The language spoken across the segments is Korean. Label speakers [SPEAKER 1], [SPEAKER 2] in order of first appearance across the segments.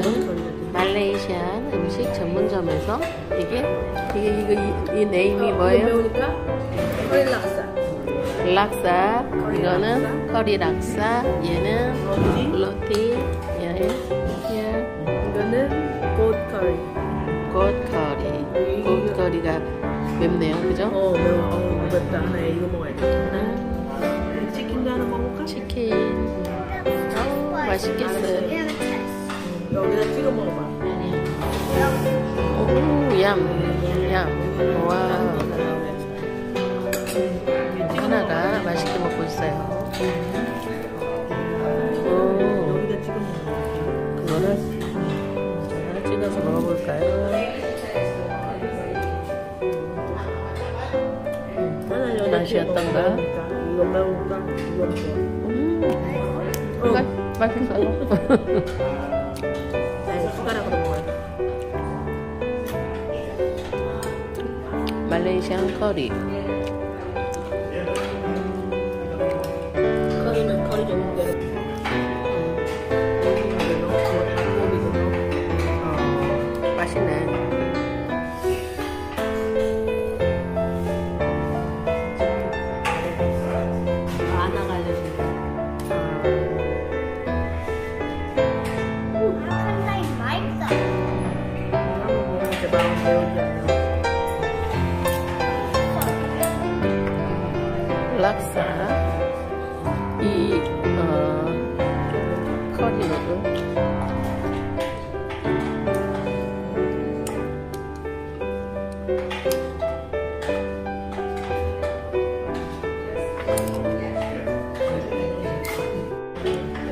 [SPEAKER 1] 오늘은 Malaysian 음식 전문점에서 이게 이게 이거 이, 이 name이 뭐예요?
[SPEAKER 2] 배우니까 curry
[SPEAKER 1] laksa. laksa 이거는 curry laksa 얘는 roti 얘는 here
[SPEAKER 2] 이거는
[SPEAKER 1] goat curry. goat curry goat curry가 맵네요 그죠?
[SPEAKER 2] 어 매워. 어 맵다. 하나 이거 먹어야 돼. 우리 치킨도 하나 먹을까?
[SPEAKER 1] 치킨 어우 맛있겠어요
[SPEAKER 2] 여기다 찍어 먹어봐.
[SPEAKER 1] 오, 얌, 얌. 와, 하나가 맛있게 먹고 있어요. 오,
[SPEAKER 2] 여기다 찍어 먹어.
[SPEAKER 1] 그거를 하나 찍어서 먹어볼까요?
[SPEAKER 2] 하나 여기다
[SPEAKER 1] 맛이 어떤가?
[SPEAKER 2] 이거 매울까? 이거 먹어.
[SPEAKER 1] 음,
[SPEAKER 2] 어.
[SPEAKER 1] 맛- 맛있어요. 말레이시 락사. 이, 어, 커리 누들.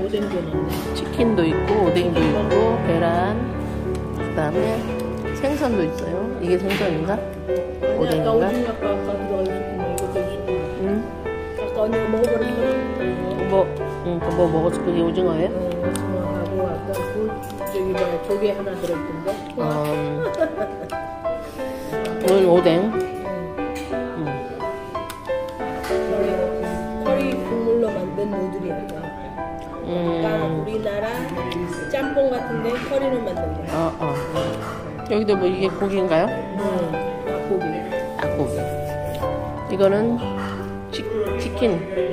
[SPEAKER 2] 오뎅도 넣네.
[SPEAKER 1] 치킨도 있고 오뎅도 있고 계란 그 다음에 생선도 있어요. 이게 생선인가?
[SPEAKER 2] 아니,
[SPEAKER 1] 오뎅인가?
[SPEAKER 2] 아까 언니가 먹어버렸어.
[SPEAKER 1] 뭐, 응, 그뭐 먹었어? 그게 오징어예요?
[SPEAKER 2] 어, 오징어하고 아까 그 저기 뭐야 조개 하나 들어있던데.
[SPEAKER 1] 음. 오늘 오뎅. 음.
[SPEAKER 2] 커리, 커리 국물로 만든 누들이야. 그러니까
[SPEAKER 1] 음.
[SPEAKER 2] 우리나라 짬뽕 같은데 커리로 만든 거야.
[SPEAKER 1] 어, 어. 여기도 뭐 이게 고기인가요?
[SPEAKER 2] 응, 닭고기.
[SPEAKER 1] 닭고기. 이거는 치, 치킨.